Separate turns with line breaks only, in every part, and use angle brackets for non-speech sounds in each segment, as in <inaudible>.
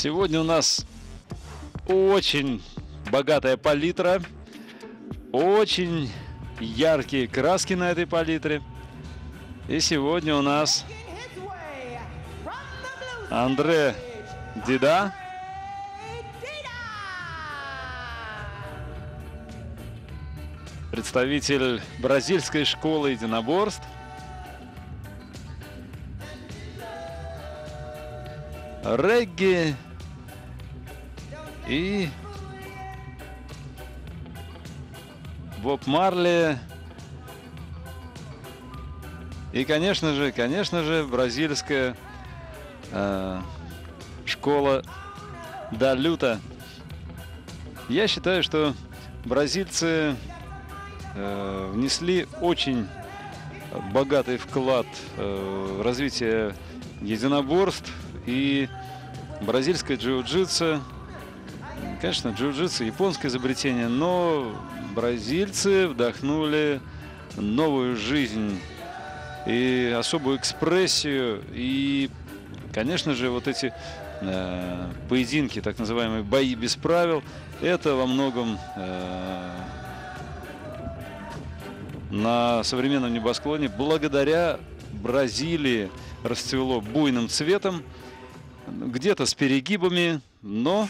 Сегодня у нас очень богатая палитра, очень яркие краски на этой палитре. И сегодня у нас Андре Дида. Представитель бразильской школы единоборств. Регги и Боб Марли. И, конечно же, конечно же, бразильская э, школа Далюта. Я считаю, что бразильцы э, внесли очень богатый вклад э, в развитие единоборств и бразильское джиу-джитсу Конечно, джиу-джитсу японское изобретение, но бразильцы вдохнули новую жизнь и особую экспрессию. И, конечно же, вот эти э, поединки, так называемые бои без правил, это во многом э, на современном небосклоне благодаря Бразилии расцвело буйным цветом, где-то с перегибами, но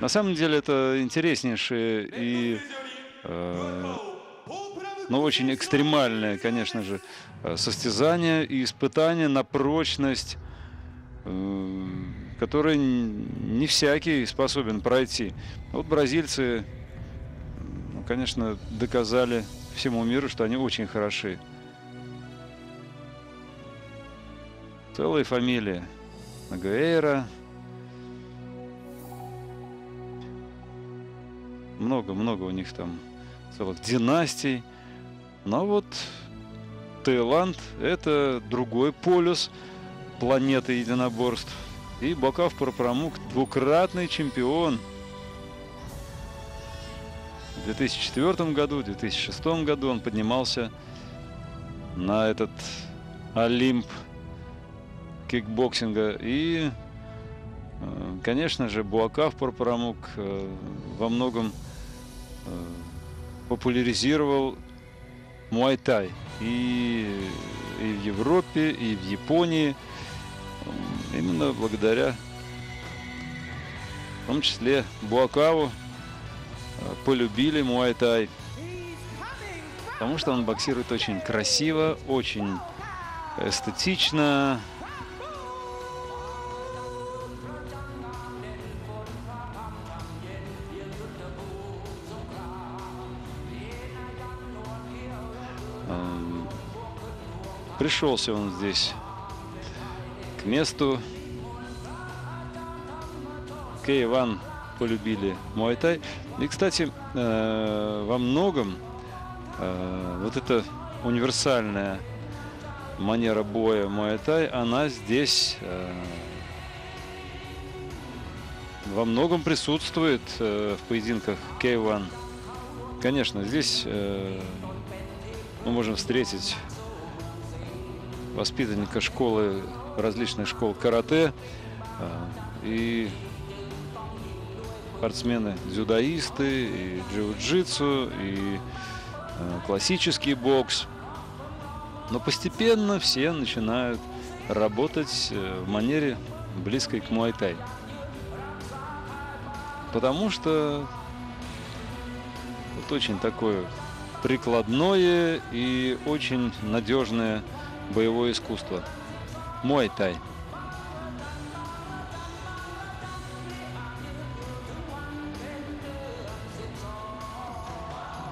на самом деле это интереснейшее и э, ну, очень экстремальное, конечно же, э, состязание и испытание на прочность, э, которое не всякий способен пройти. Вот бразильцы, ну, конечно, доказали всему миру, что они очень хороши. Целая фамилия. Нагуэйра, много-много у них там целых династий. Но вот Таиланд – это другой полюс планеты единоборств. И Буакав Пор Прамук – двукратный чемпион. В 2004 году, в 2006 году он поднимался на этот Олимп кикбоксинга. И, э, конечно же, Буакав Пор Прамук э, во многом популяризировал муайтай и, и в Европе, и в Японии. Именно благодаря, в том числе, Буакаву э, полюбили муайтай. Потому что он боксирует очень красиво, очень эстетично, Пришелся он здесь к месту. Кей Ван полюбили Муайтай. И, кстати, э, во многом э, вот эта универсальная манера боя Муайтай, она здесь э, во многом присутствует в поединках K1. Конечно, здесь мы можем встретить воспитанника школы, различных школ карате. А, и спортсмены, дзюдоисты, и джиу-джитсу, и а, классический бокс. Но постепенно все начинают работать э, в манере близкой к муайтай. Потому что вот очень такое прикладное и очень надежное боевое искусство. Мой тай.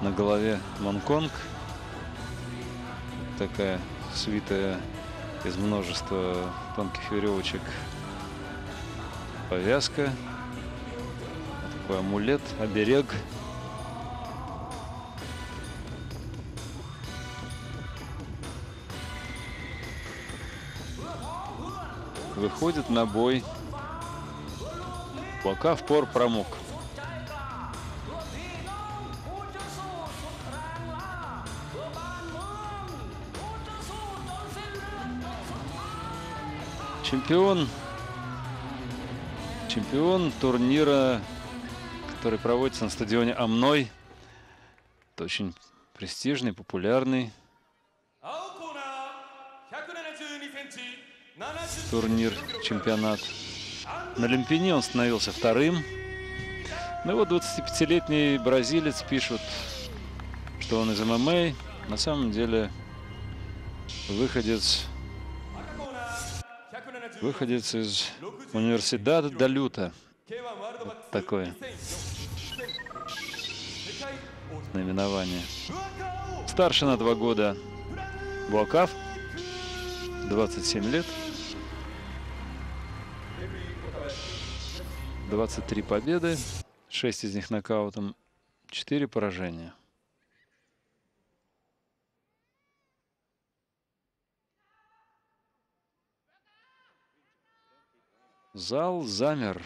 На голове Монконг. Такая свитая из множества тонких веревочек повязка. Такой амулет, оберег. Выходит на бой. Пока в пор промок. Чемпион чемпион турнира, который проводится на стадионе Амной. Это очень престижный, популярный турнир, чемпионат. На Олимпине он становился вторым. Ну и вот 25-летний бразилец пишут, что он из ММА. На самом деле выходец, выходец из университета Далюта. Вот такое наименование. Старше на два года Буакав, 27 лет. 23 победы, 6 из них нокаутом, 4 поражения. Зал замер.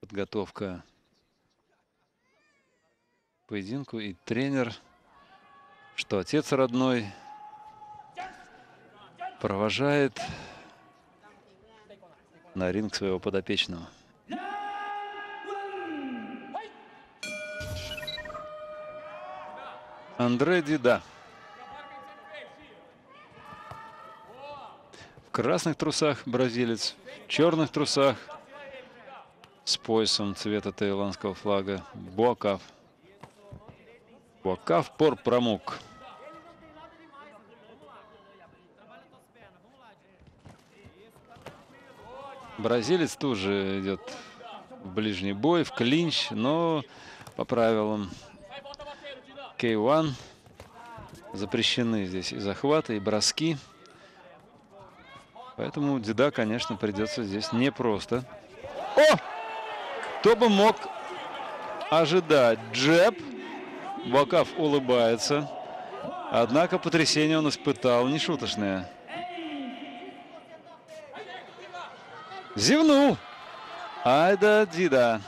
Подготовка поединку и тренер что отец родной провожает на ринг своего подопечного. Андре Дида. В красных трусах бразилец, в черных трусах с поясом цвета таиландского флага Буакав. Буакав Пор Промук. Бразилец тоже идет в ближний бой, в клинч, но по правилам K1 запрещены здесь и захваты, и броски. Поэтому Деда, конечно, придется здесь непросто. О! Кто бы мог ожидать? Джеб. Бакав улыбается. Однако потрясение он испытал нешуточное. Зевнул. Айда Дида.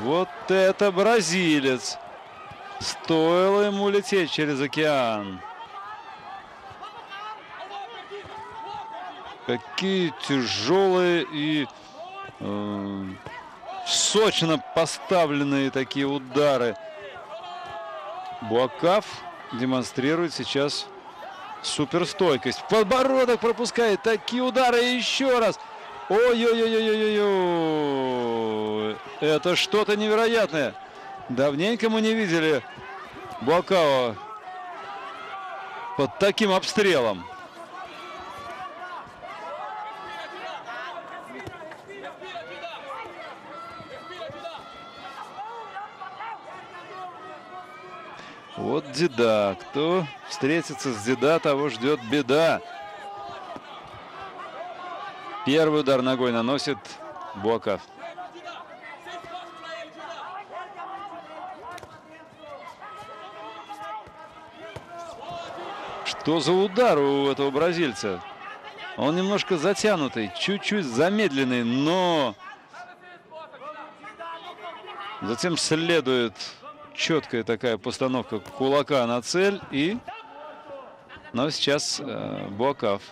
Вот это бразилец. Стоило ему лететь через океан. Какие тяжелые и э, сочно поставленные такие удары. Буакав демонстрирует сейчас суперстойкость. Подбородок пропускает такие удары еще раз. Ой-ой-ой-ой-ой-ой. Это что-то невероятное. Давненько мы не видели Буакао под таким обстрелом. Вот Деда. Кто встретится с Деда, того ждет беда. Первый удар ногой наносит Боков. Что за удар у этого бразильца? Он немножко затянутый, чуть-чуть замедленный, но затем следует четкая такая постановка кулака на цель. И... Но сейчас э, Буакав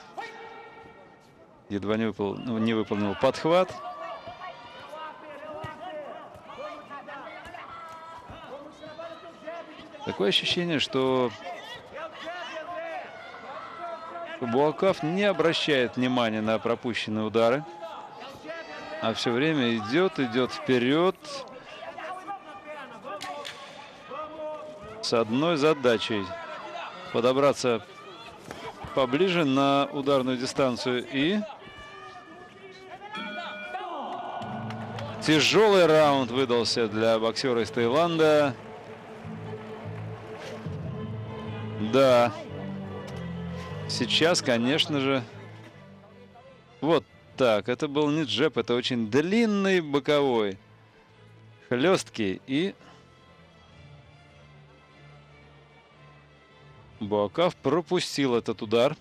едва не, выпол... Ну, не выполнил подхват. Такое ощущение, что Буакав не обращает внимания на пропущенные удары, а все время идет, идет вперед, с одной задачей подобраться поближе на ударную дистанцию и тяжелый раунд выдался для боксера из Таиланда. Да, сейчас, конечно же, вот так. Это был не джеб, это очень длинный боковой, хлесткий и Буакав пропустил этот удар.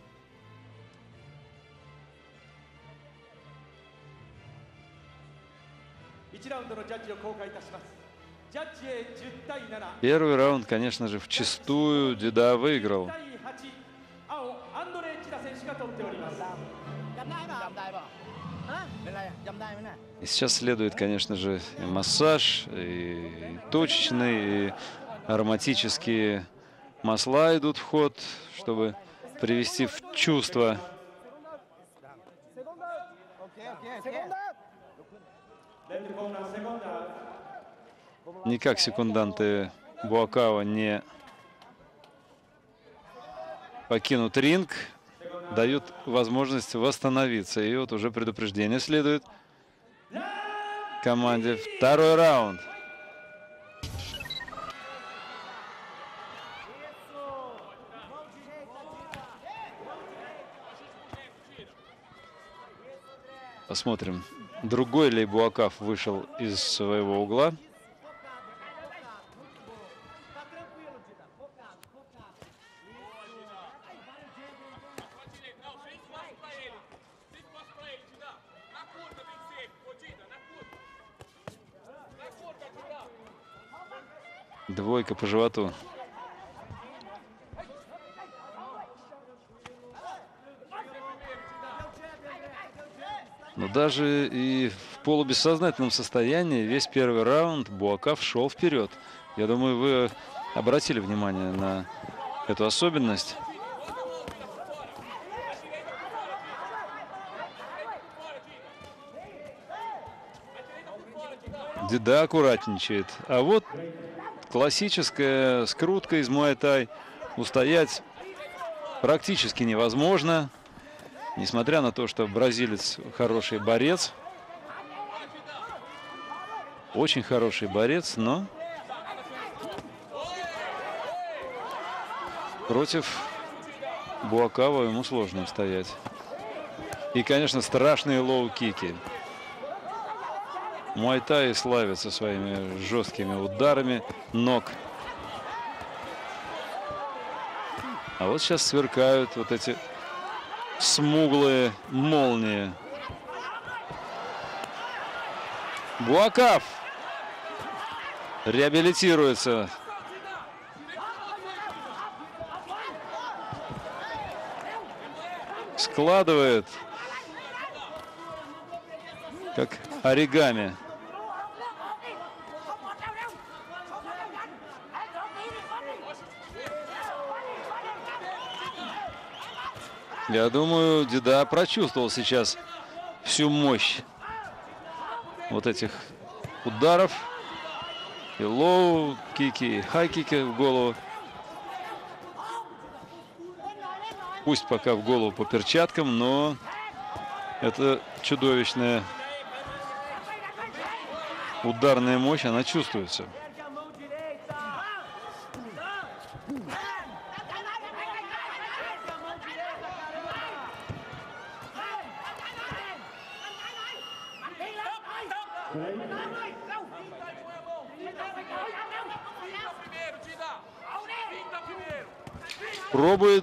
Первый раунд, конечно же, вчистую Дида выиграл. И сейчас следует, конечно же, и массаж, и точечный, и ароматические масла идут в ход, чтобы привести в чувство. Никак секунданты Буакава не покинут ринг, дают возможность восстановиться. И вот уже предупреждение следует команде. Второй раунд. Посмотрим, другой ли Буакав вышел из своего угла. Двойка по животу. Даже и в полубессознательном состоянии весь первый раунд Буакав шел вперед. Я думаю, вы обратили внимание на эту особенность. Деда аккуратничает. А вот классическая скрутка из Муайтай. Устоять практически невозможно. Несмотря на то, что бразилец хороший борец. Очень хороший борец, но против Буакава ему сложно стоять. И, конечно, страшные лоу-кики. Муайтай славится своими жесткими ударами ног. А вот сейчас сверкают вот эти смуглые молнии. Буакав реабилитируется. Складывает, как оригами. Я думаю, Дида прочувствовал сейчас всю мощь вот этих ударов. И лоу кики, и хай кики в голову. Пусть пока в голову по перчаткам, но это чудовищная ударная мощь, она чувствуется.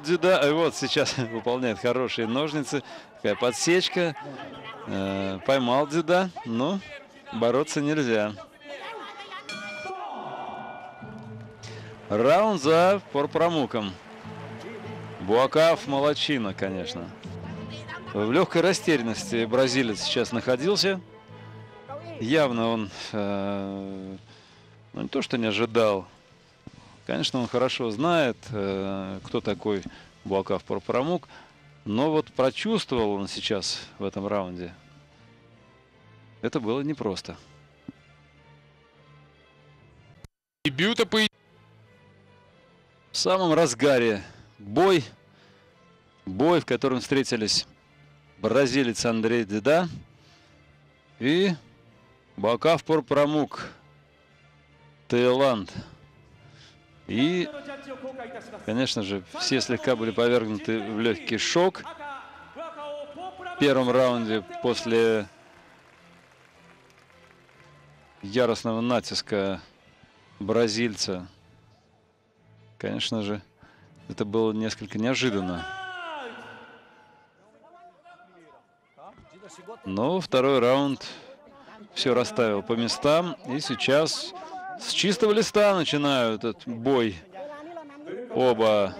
Дзида. И вот сейчас <laughs> выполняет хорошие ножницы. Такая подсечка. Э, поймал Дзида. Но бороться нельзя. Раунд за Порпромуком. Буакав молочина, конечно. В легкой растерянности бразилец сейчас находился. Явно он э, ну, не то что не ожидал, Конечно, он хорошо знает, э, кто такой Буакав Парпарамук, но вот прочувствовал он сейчас в этом раунде. Это было непросто. Дебюта по... В самом разгаре бой. Бой, в котором встретились бразилец Андрей Деда и Бакав Порпрамук, Таиланд. И, конечно же, все слегка были повергнуты в легкий шок в первом раунде после яростного натиска бразильца. Конечно же, это было несколько неожиданно. Но второй раунд все расставил по местам. И сейчас с чистого листа начинают этот бой оба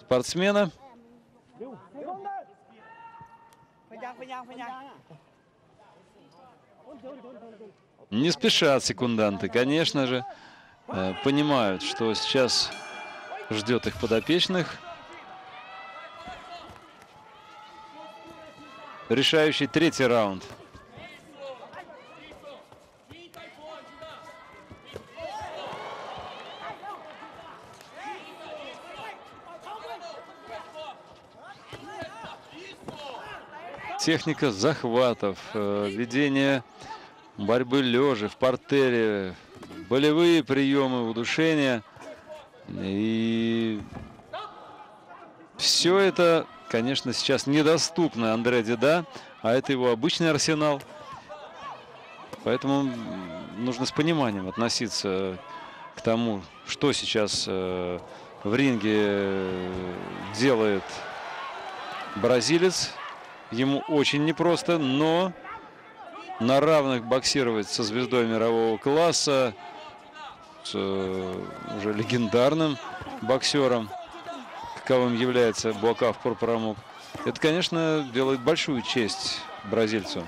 спортсмена. Не спешат секунданты, конечно же. Э, понимают, что сейчас ждет их подопечных. Решающий третий раунд. Техника захватов, э, ведение борьбы лежа в портере, болевые приемы, удушения. И все это, конечно, сейчас недоступно Андре Деда, а это его обычный арсенал. Поэтому нужно с пониманием относиться к тому, что сейчас э, в ринге делает бразилец. Ему очень непросто, но на равных боксировать со звездой мирового класса с э, уже легендарным боксером, каковым является Буакав Порпарамук. Это, конечно, делает большую честь бразильцу.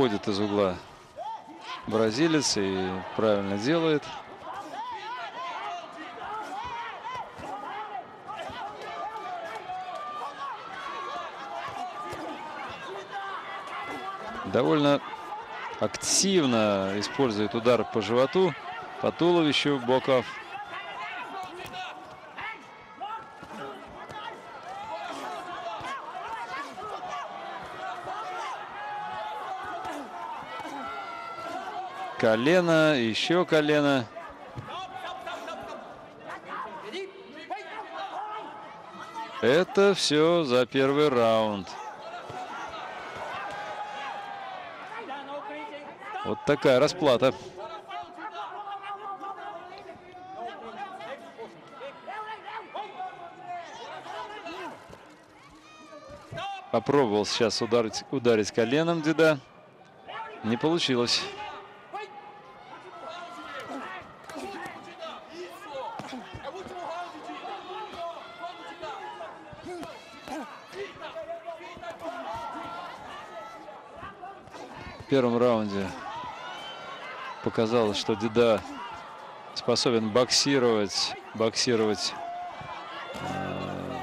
Уходит из угла бразилец и правильно делает. Довольно активно использует удар по животу, по туловищу Боков. Колено, еще колено. Это все за первый раунд. Вот такая расплата. Попробовал сейчас ударить, ударить коленом Деда. Не получилось. Первом раунде показалось, что Деда способен боксировать, боксировать э,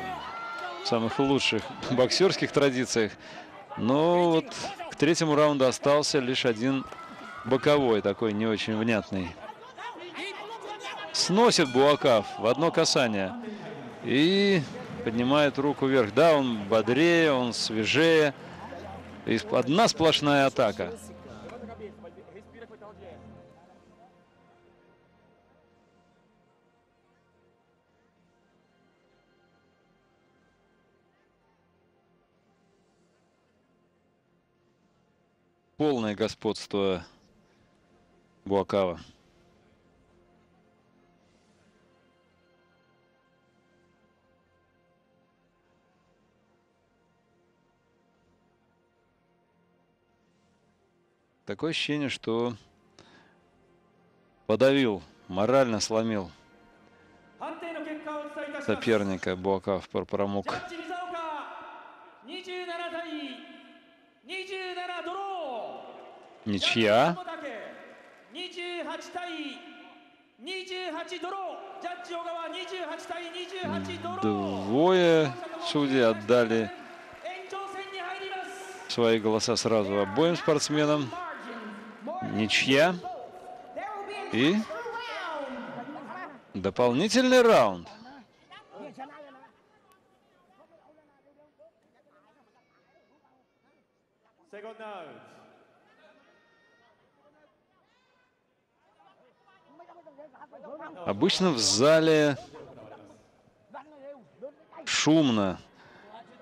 в самых лучших <laughs> боксерских традициях. Но вот к третьему раунду остался лишь один боковой, такой не очень внятный. Сносит Буакав в одно касание. И поднимает руку вверх. Да, он бодрее, он свежее. Одна сплошная атака. Полное господство Буакава. Такое ощущение, что подавил, морально сломил соперника Буакав Парпарамук. Ничья. Двое судей отдали свои голоса сразу обоим спортсменам. Ничья. И дополнительный раунд. Обычно в зале шумно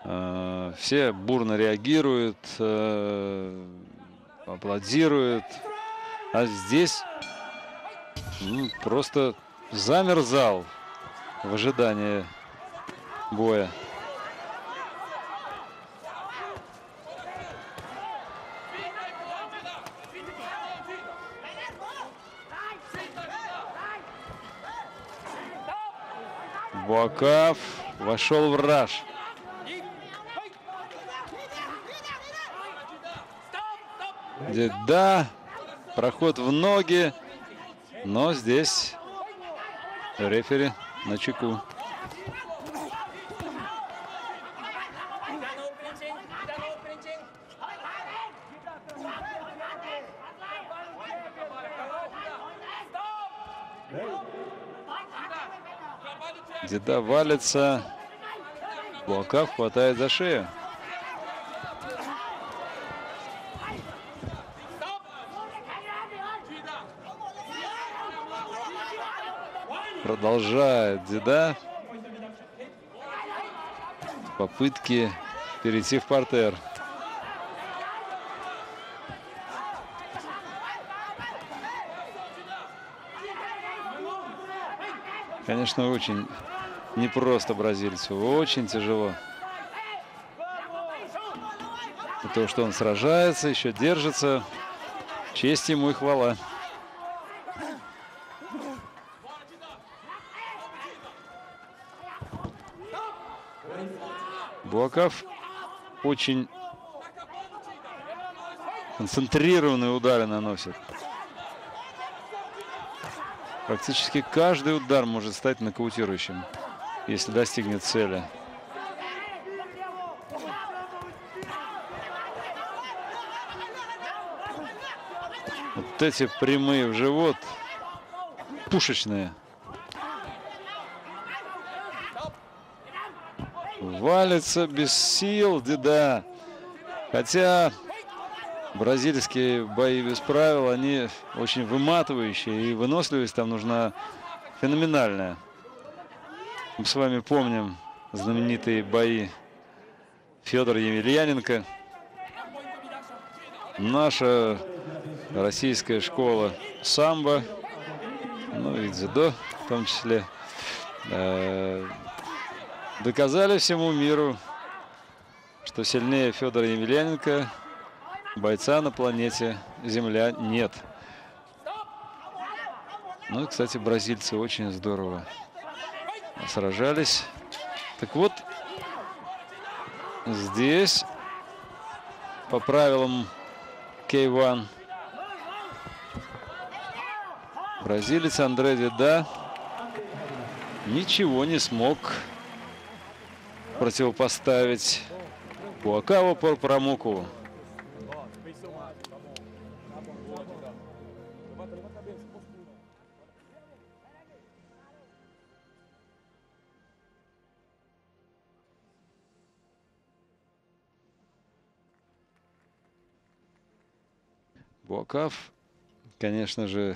Э, все бурно реагируют, э, аплодируют. А здесь ну, просто замер зал в ожидании боя. Буакав вошел в раж. Да, проход в ноги, но здесь рефери на чеку. Деда валится. Буакав хватает за шею. Продолжает Деда. Попытки перейти в портер. Конечно, очень непросто бразильцу. Очень тяжело. И то, что он сражается, еще держится. Честь ему и хвала. Буакав очень концентрированные удары наносит. Практически каждый удар может стать нокаутирующим, если достигнет цели. Вот эти прямые в живот, пушечные. Валится без сил, деда. Хотя бразильские бои без правил, они очень выматывающие. И выносливость там нужна феноменальная. Мы с вами помним знаменитые бои Федора Емельяненко. Наша российская школа самбо, ну и дзюдо в том числе. Доказали всему миру, что сильнее Федора Емельяненко бойца на планете Земля нет. Ну и, кстати, бразильцы очень здорово сражались. Так вот, здесь по правилам K1 бразилец Андре Вида ничего не смог противопоставить Куакаву Промуку. Буакав, конечно же,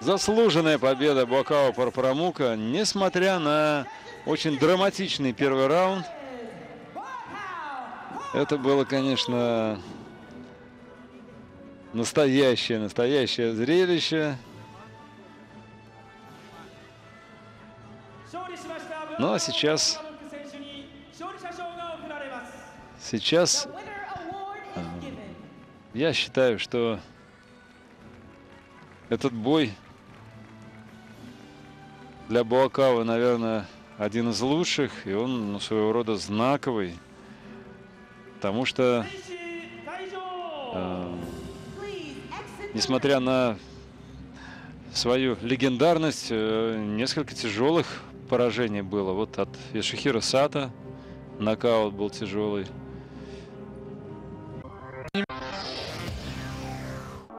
Заслуженная победа Буакао Парпарамука, несмотря на очень драматичный первый раунд. Это было, конечно, настоящее, настоящее зрелище. Ну а сейчас, сейчас э, я считаю, что этот бой для Буакава, наверное, один из лучших, и он ну, своего рода знаковый, потому что, э, несмотря на свою легендарность, э, несколько тяжелых поражений было. Вот от Ишихира Сата Нокаут был тяжелый.